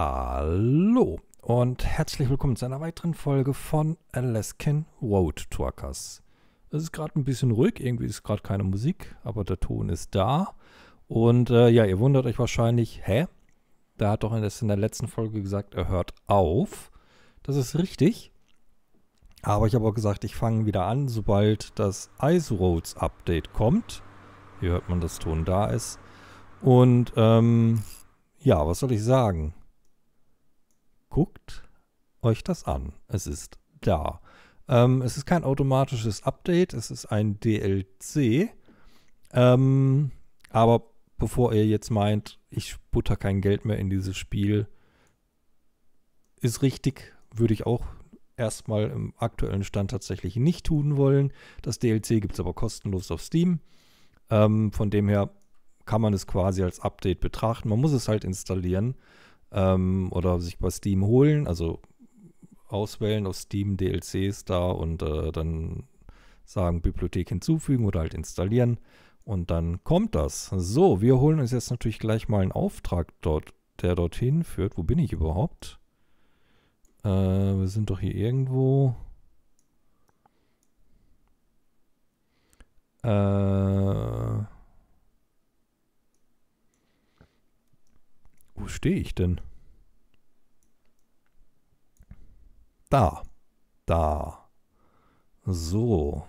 Hallo und herzlich willkommen zu einer weiteren Folge von Alaskan Road Truckers. Es ist gerade ein bisschen ruhig, irgendwie ist gerade keine Musik, aber der Ton ist da. Und äh, ja, ihr wundert euch wahrscheinlich, hä? Der hat doch in der letzten Folge gesagt, er hört auf. Das ist richtig. Aber ich habe auch gesagt, ich fange wieder an, sobald das Ice Roads Update kommt. Hier hört man, dass Ton da ist. Und ähm, ja, was soll ich sagen? Guckt euch das an. Es ist da. Ähm, es ist kein automatisches Update, es ist ein DLC. Ähm, aber bevor ihr jetzt meint, ich butter kein Geld mehr in dieses Spiel, ist richtig, würde ich auch erstmal im aktuellen Stand tatsächlich nicht tun wollen. Das DLC gibt es aber kostenlos auf Steam. Ähm, von dem her kann man es quasi als Update betrachten. Man muss es halt installieren ähm, oder sich bei Steam holen, also auswählen aus Steam DLCs da und äh, dann sagen Bibliothek hinzufügen oder halt installieren und dann kommt das. So, wir holen uns jetzt natürlich gleich mal einen Auftrag dort, der dorthin führt. Wo bin ich überhaupt? Äh, wir sind doch hier irgendwo. Äh, Wo stehe ich denn? Da. Da. So.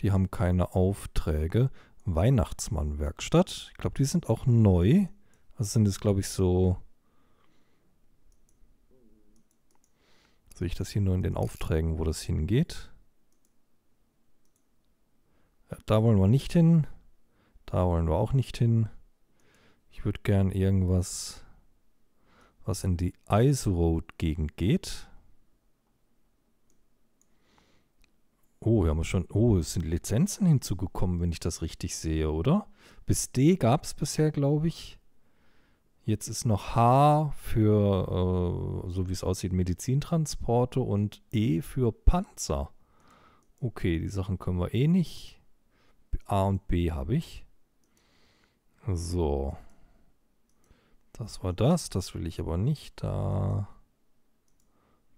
Die haben keine Aufträge. Weihnachtsmann-Werkstatt. Ich glaube, die sind auch neu. Also sind es, glaube ich, so... Sehe ich das hier nur in den Aufträgen, wo das hingeht? Da wollen wir nicht hin. Da wollen wir auch nicht hin. Ich würde gern irgendwas, was in die Ice Road Gegend geht. Oh, wir haben schon. Oh, es sind Lizenzen hinzugekommen, wenn ich das richtig sehe, oder? Bis D gab es bisher, glaube ich. Jetzt ist noch H für, äh, so wie es aussieht, Medizintransporte und E für Panzer. Okay, die Sachen können wir eh nicht. A und B habe ich. So. Das war das. Das will ich aber nicht. Da.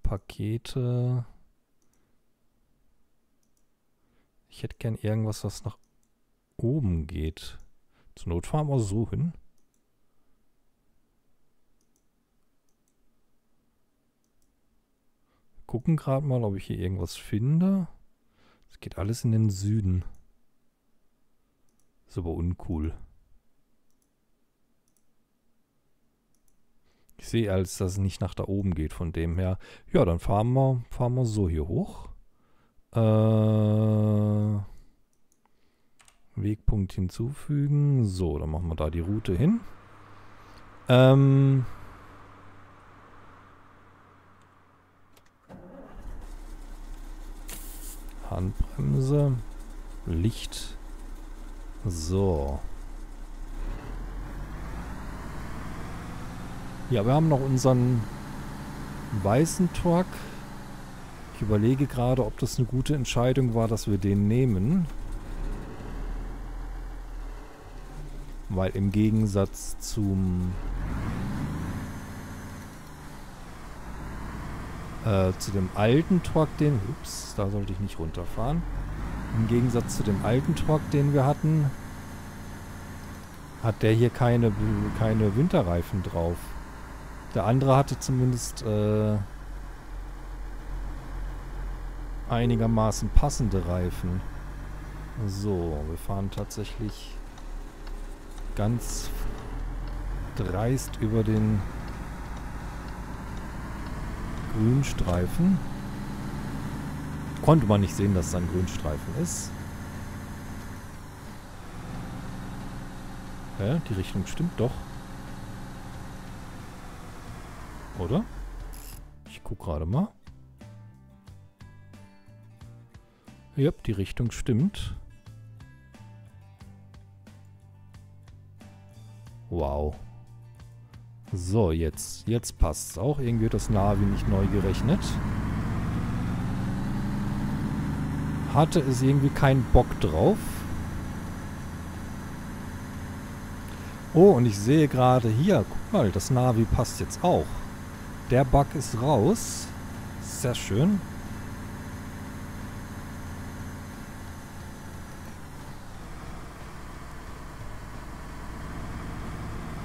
Pakete. Ich hätte gern irgendwas, was nach oben geht. Zur Not fahren wir so hin. Gucken gerade mal, ob ich hier irgendwas finde. Es geht alles in den Süden. Ist aber uncool. Sehe als, dass es nicht nach da oben geht, von dem her. Ja, dann fahren wir, fahren wir so hier hoch. Äh, Wegpunkt hinzufügen. So, dann machen wir da die Route hin. Ähm, Handbremse. Licht. So. Ja, wir haben noch unseren weißen Truck. Ich überlege gerade, ob das eine gute Entscheidung war, dass wir den nehmen. Weil im Gegensatz zum äh, zu dem alten Truck, den... Ups, da sollte ich nicht runterfahren. Im Gegensatz zu dem alten Truck, den wir hatten, hat der hier keine, keine Winterreifen drauf. Der andere hatte zumindest äh, einigermaßen passende Reifen. So, wir fahren tatsächlich ganz dreist über den Grünstreifen. Konnte man nicht sehen, dass es ein Grünstreifen ist. Ja, die Richtung stimmt doch. Oder? Ich guck gerade mal. Ja, die Richtung stimmt. Wow. So, jetzt. Jetzt passt es auch. Irgendwie wird das Navi nicht neu gerechnet. Hatte es irgendwie keinen Bock drauf. Oh, und ich sehe gerade hier, guck mal, das Navi passt jetzt auch. Der Bug ist raus. Sehr schön.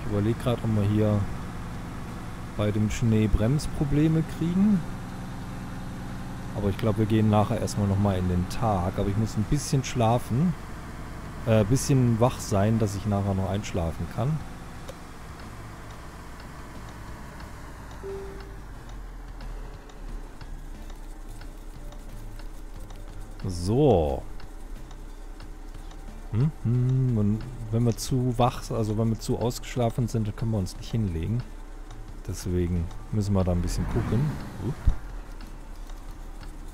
Ich überlege gerade, ob wir hier bei dem Schnee Bremsprobleme kriegen. Aber ich glaube, wir gehen nachher erstmal nochmal in den Tag. Aber ich muss ein bisschen schlafen. Äh, ein bisschen wach sein, dass ich nachher noch einschlafen kann. So. Hm, hm, und wenn wir zu wach, also wenn wir zu ausgeschlafen sind, dann können wir uns nicht hinlegen. Deswegen müssen wir da ein bisschen gucken.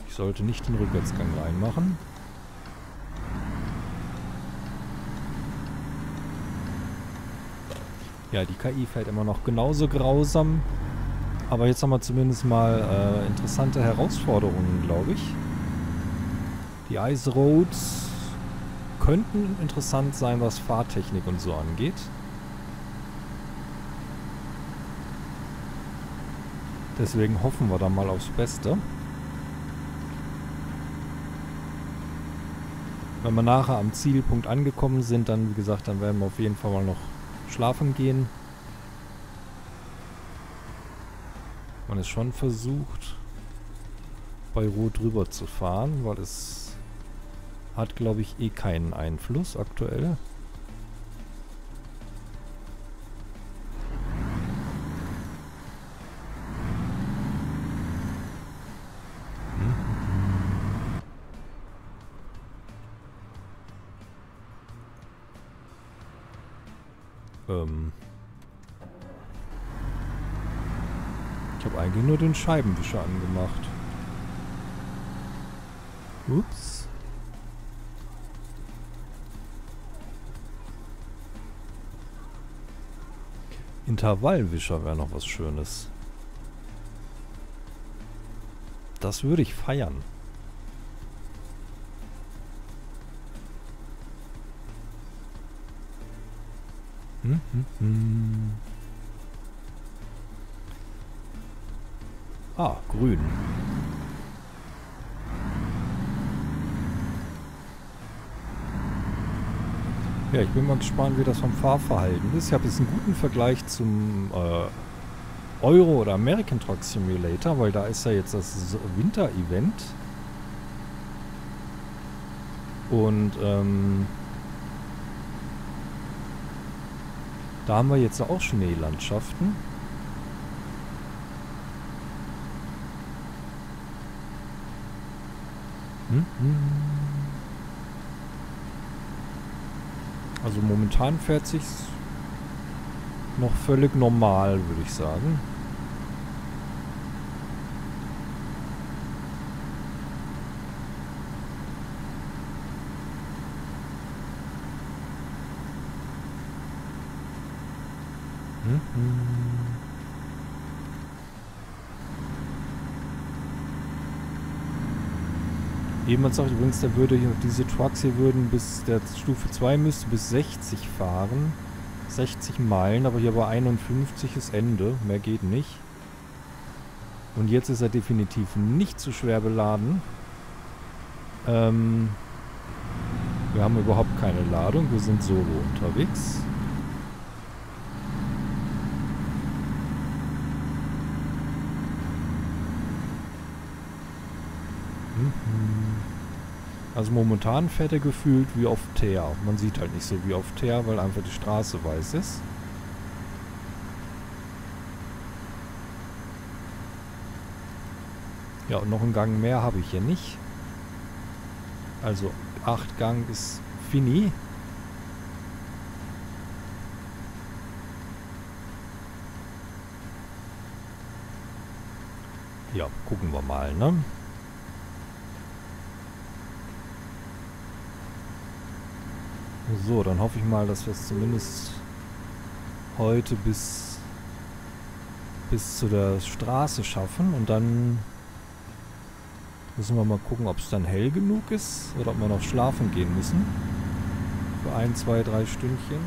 Ich sollte nicht den Rückwärtsgang reinmachen. Ja, die KI fällt immer noch genauso grausam. Aber jetzt haben wir zumindest mal äh, interessante Herausforderungen, glaube ich. Die Ice Roads könnten interessant sein, was Fahrtechnik und so angeht. Deswegen hoffen wir da mal aufs Beste. Wenn wir nachher am Zielpunkt angekommen sind, dann, wie gesagt, dann werden wir auf jeden Fall mal noch schlafen gehen. Man ist schon versucht, bei Rot drüber zu fahren, weil es hat, glaube ich, eh keinen Einfluss aktuell. Ähm ich habe eigentlich nur den Scheibenwischer angemacht. Ups. Intervallwischer wäre noch was Schönes. Das würde ich feiern. Hm, hm, hm. Ah, grün. Ja, ich bin mal gespannt, wie das vom Fahrverhalten ist. Ich habe jetzt einen guten Vergleich zum äh, Euro oder American Truck Simulator, weil da ist ja jetzt das Winter-Event. Und ähm, Da haben wir jetzt auch Schneelandschaften. Hm, hm. Also momentan fährt sich's noch völlig normal, würde ich sagen. Jemand sagt übrigens, der würde diese Trucks hier würden bis der Stufe 2 müsste bis 60 fahren. 60 Meilen, aber hier bei 51 ist Ende. Mehr geht nicht. Und jetzt ist er definitiv nicht zu schwer beladen. Ähm, wir haben überhaupt keine Ladung. Wir sind solo unterwegs. Also momentan fährt er gefühlt wie auf Teer. Man sieht halt nicht so wie auf Teer, weil einfach die Straße weiß ist. Ja, und noch einen Gang mehr habe ich hier nicht. Also 8 Gang ist fini. Ja, gucken wir mal, ne? So, dann hoffe ich mal, dass wir es zumindest heute bis, bis zu der Straße schaffen und dann müssen wir mal gucken, ob es dann hell genug ist oder ob wir noch schlafen gehen müssen. Für ein, zwei, drei Stündchen.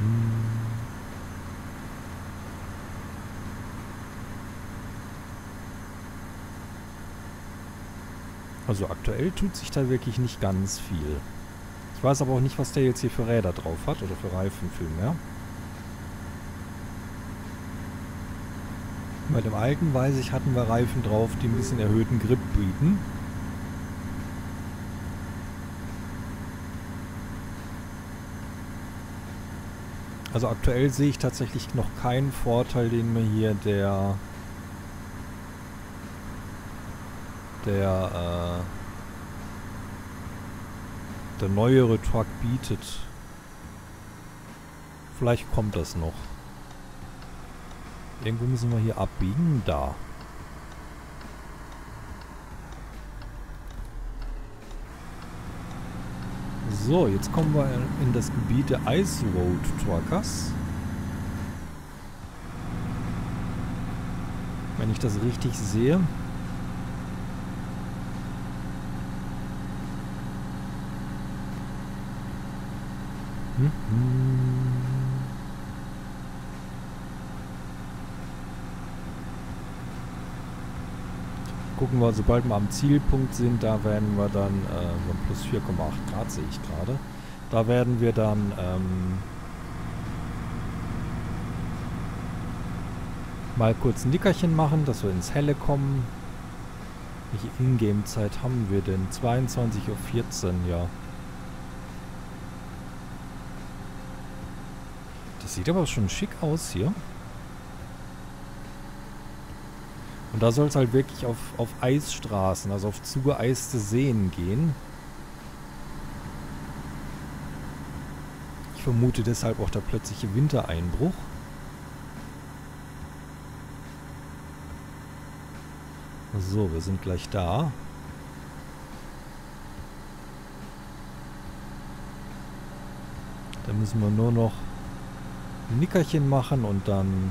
Mm-hmm. Also aktuell tut sich da wirklich nicht ganz viel. Ich weiß aber auch nicht, was der jetzt hier für Räder drauf hat oder für Reifen vielmehr. Bei dem alten, weiß ich, hatten wir Reifen drauf, die ein bisschen erhöhten Grip bieten. Also aktuell sehe ich tatsächlich noch keinen Vorteil, den mir hier der der äh, der neuere Truck bietet. Vielleicht kommt das noch. Irgendwo müssen wir hier abbiegen. Da. So, jetzt kommen wir in das Gebiet der Ice Road Truckers. Wenn ich das richtig sehe. Gucken wir, sobald wir am Zielpunkt sind, da werden wir dann, äh, plus 4,8 Grad sehe ich gerade, da werden wir dann ähm, mal kurz ein Nickerchen machen, dass wir ins Helle kommen. Welche Ingame-Zeit haben wir denn? 22.14 Uhr, ja. Das sieht aber schon schick aus hier. Und da soll es halt wirklich auf, auf Eisstraßen, also auf zugeeiste Seen gehen. Ich vermute deshalb auch der plötzliche Wintereinbruch. So, wir sind gleich da. Da müssen wir nur noch Nickerchen machen und dann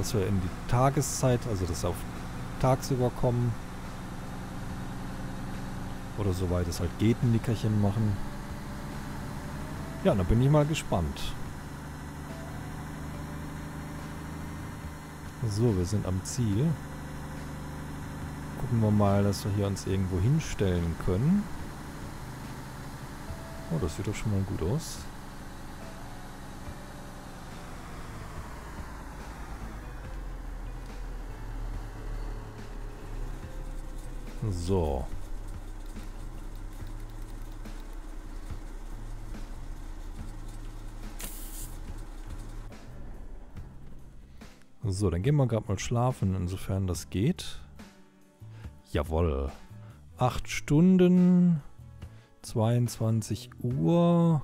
dass wir in die Tageszeit, also wir auf tagsüber kommen. Oder soweit es halt geht, ein Nickerchen machen. Ja, da bin ich mal gespannt. So, wir sind am Ziel. Gucken wir mal, dass wir hier uns irgendwo hinstellen können. Oh, das sieht doch schon mal gut aus. So. So, dann gehen wir gerade mal schlafen, insofern das geht. Jawoll. 8 Stunden, 22 Uhr.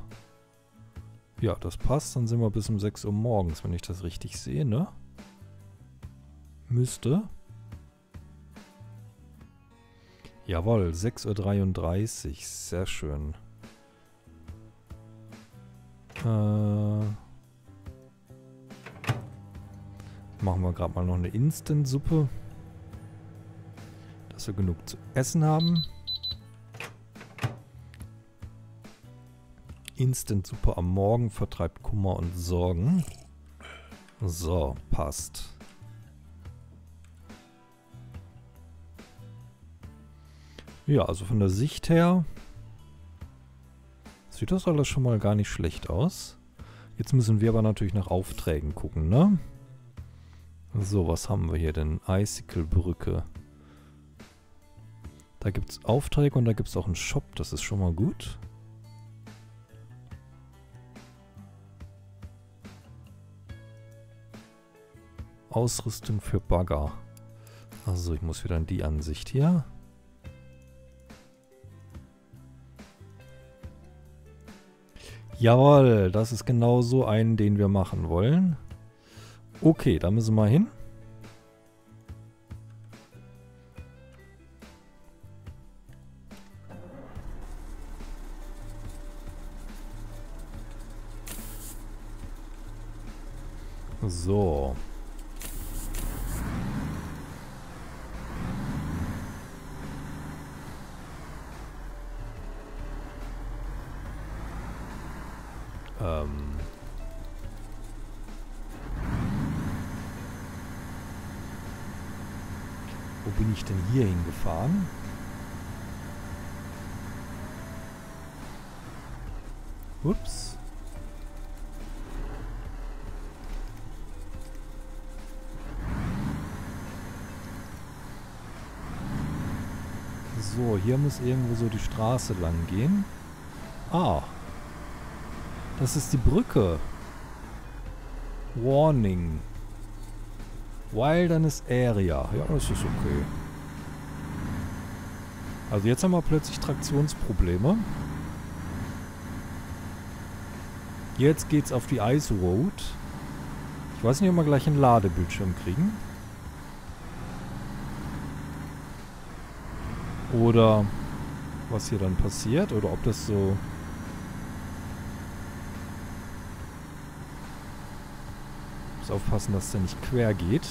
Ja, das passt. Dann sind wir bis um 6 Uhr morgens, wenn ich das richtig sehe, ne? Müsste. Jawohl, 6.33 Uhr. Sehr schön. Äh, machen wir gerade mal noch eine Instant-Suppe. Dass wir genug zu essen haben. Instant-Suppe am Morgen vertreibt Kummer und Sorgen. So, passt. Ja, also von der Sicht her sieht das alles schon mal gar nicht schlecht aus. Jetzt müssen wir aber natürlich nach Aufträgen gucken, ne? So, was haben wir hier denn? Icicle-Brücke. Da gibt es Aufträge und da gibt es auch einen Shop, das ist schon mal gut. Ausrüstung für Bagger. Also ich muss wieder in die Ansicht hier. Jawohl, das ist genau so einen, den wir machen wollen. Okay, da müssen wir hin. So. Ähm Wo bin ich denn hier hingefahren? Ups. So, hier muss irgendwo so die Straße lang gehen. Ah, das ist die Brücke. Warning. Wilderness Area. Ja, das ist okay. Also jetzt haben wir plötzlich Traktionsprobleme. Jetzt geht's auf die Ice Road. Ich weiß nicht, ob wir gleich einen Ladebildschirm kriegen. Oder was hier dann passiert. Oder ob das so... aufpassen, dass der nicht quer geht.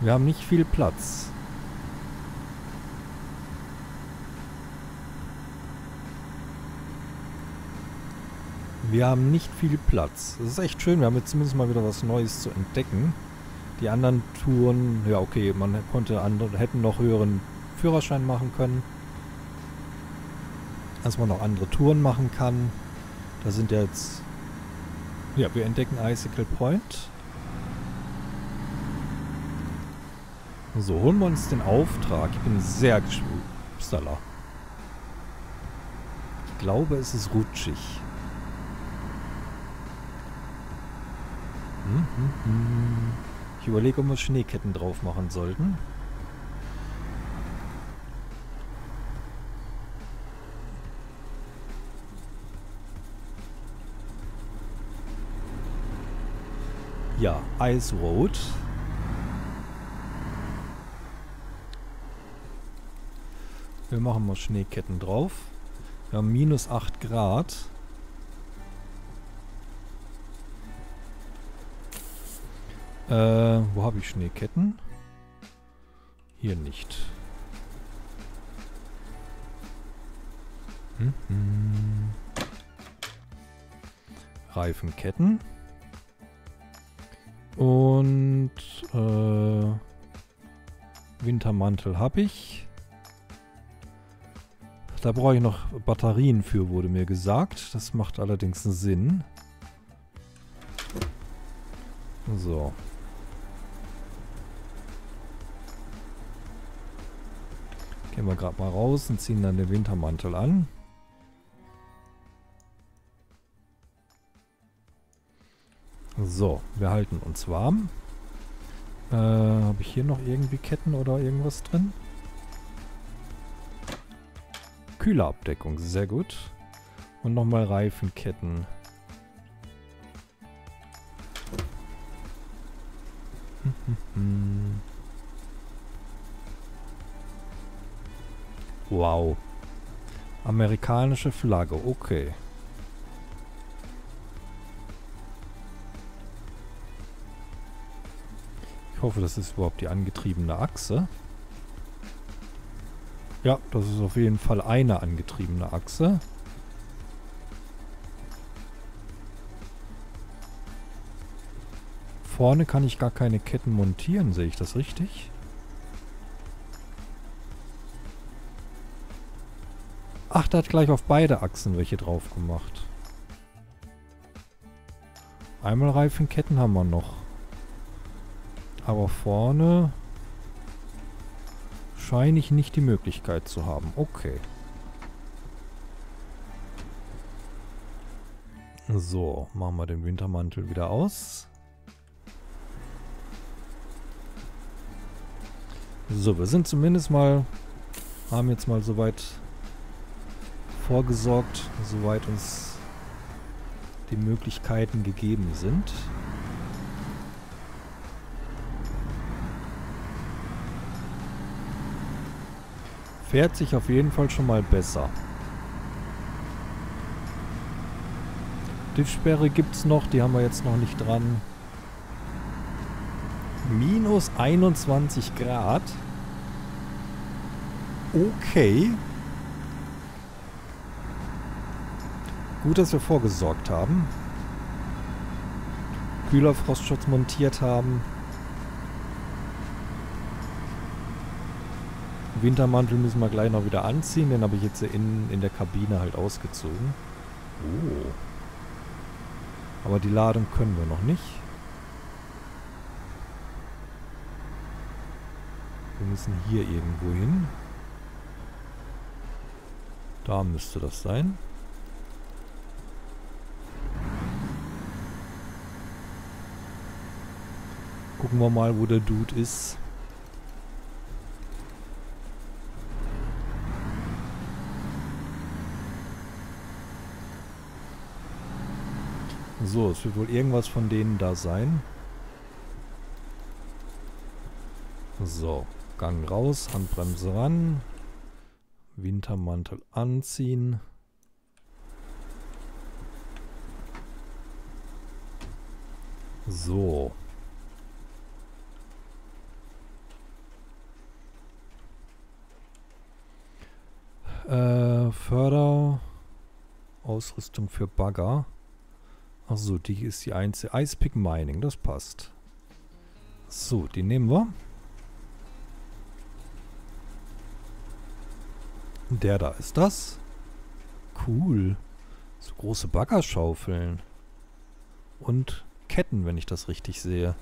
Wir haben nicht viel Platz. Wir haben nicht viel Platz. Das ist echt schön. Wir haben jetzt zumindest mal wieder was Neues zu entdecken. Die anderen Touren, ja okay, man konnte andere, hätten noch höheren Führerschein machen können. Dass man noch andere Touren machen kann. Da sind jetzt... Ja, wir entdecken Icicle Point. So, holen wir uns den Auftrag. Ich bin sehr gespannt. Upsala. Ich glaube, es ist rutschig. Ich überlege, ob wir Schneeketten drauf machen sollten. Ja, Ice Road. Wir machen mal Schneeketten drauf. Wir haben minus 8 Grad. Äh, wo habe ich Schneeketten? Hier nicht. Hm, hm. Reifenketten. Und äh, Wintermantel habe ich. Da brauche ich noch Batterien für, wurde mir gesagt. Das macht allerdings Sinn. So. Gehen wir gerade mal raus und ziehen dann den Wintermantel an. So, wir halten uns warm. Äh, Habe ich hier noch irgendwie Ketten oder irgendwas drin? Kühlerabdeckung, sehr gut. Und nochmal Reifenketten. Wow. Amerikanische Flagge, okay. Ich hoffe, das ist überhaupt die angetriebene Achse. Ja, das ist auf jeden Fall eine angetriebene Achse. Vorne kann ich gar keine Ketten montieren, sehe ich das richtig? Ach, der hat gleich auf beide Achsen welche drauf gemacht. Einmal Reifenketten haben wir noch. Aber vorne scheine ich nicht die Möglichkeit zu haben. Okay. So, machen wir den Wintermantel wieder aus. So, wir sind zumindest mal, haben jetzt mal soweit vorgesorgt, soweit uns die Möglichkeiten gegeben sind. Fährt sich auf jeden Fall schon mal besser. Diffsperre gibt es noch, die haben wir jetzt noch nicht dran. Minus 21 Grad. Okay. Gut, dass wir vorgesorgt haben. Kühlerfrostschutz montiert haben. Wintermantel müssen wir gleich noch wieder anziehen. Den habe ich jetzt in, in der Kabine halt ausgezogen. Oh. Aber die Ladung können wir noch nicht. Wir müssen hier irgendwo hin. Da müsste das sein. Gucken wir mal, wo der Dude ist. So, es wird wohl irgendwas von denen da sein. So, Gang raus, Handbremse ran. Wintermantel anziehen. So. Äh, Förderausrüstung für Bagger. Achso, die ist die einzige. Icepick Mining, das passt. So, die nehmen wir. Der da ist das. Cool. So große Baggerschaufeln. Und Ketten, wenn ich das richtig sehe.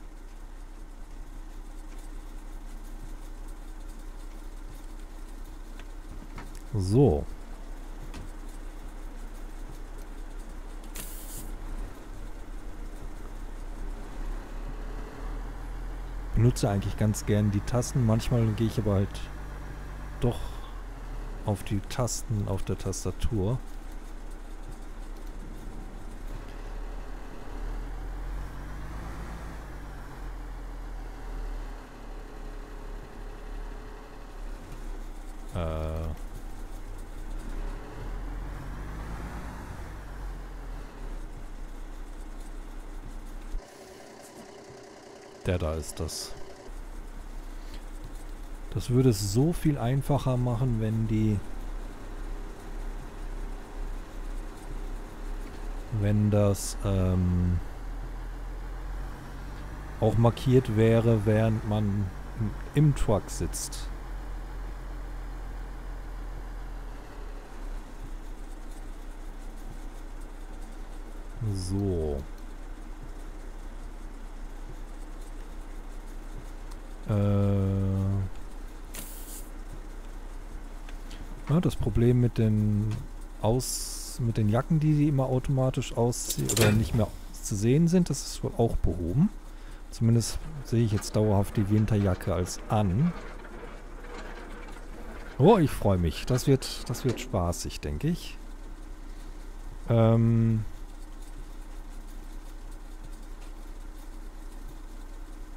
So. Benutze eigentlich ganz gern die Tasten. Manchmal gehe ich aber halt doch auf die Tasten auf der Tastatur. Ist das. Das würde es so viel einfacher machen, wenn die... Wenn das ähm, auch markiert wäre, während man im Truck sitzt. So. Äh ja, das Problem mit den aus mit den Jacken, die immer automatisch ausziehen oder nicht mehr zu sehen sind, das ist wohl auch behoben. Zumindest sehe ich jetzt dauerhaft die Winterjacke als an. Oh, ich freue mich. Das wird, das wird spaßig, denke ich. Ähm,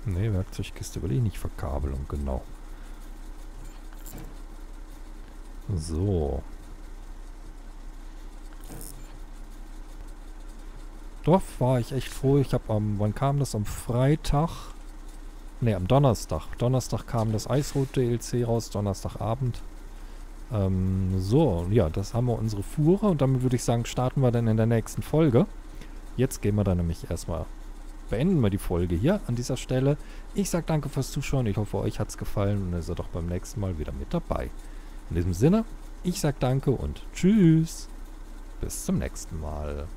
Ne, Werkzeugkiste will ich nicht Verkabelung, genau. So. Doch, war ich echt froh. Ich habe am, wann kam das? Am Freitag? Ne, am Donnerstag. Donnerstag kam das Eisrot-DLC raus, Donnerstagabend. Ähm, so, ja, das haben wir unsere Fuhre und damit würde ich sagen, starten wir dann in der nächsten Folge. Jetzt gehen wir dann nämlich erstmal beenden wir die Folge hier an dieser Stelle. Ich sage danke fürs Zuschauen. Ich hoffe, euch hat es gefallen und ihr seid auch beim nächsten Mal wieder mit dabei. In diesem Sinne, ich sage danke und tschüss. Bis zum nächsten Mal.